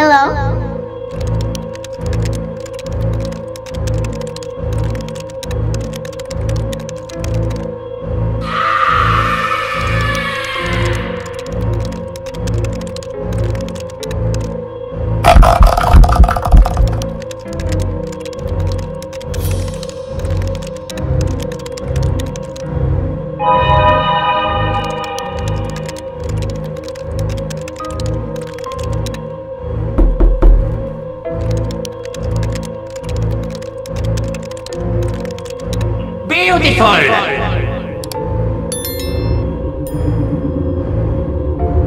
Hello. Hello. beautiful.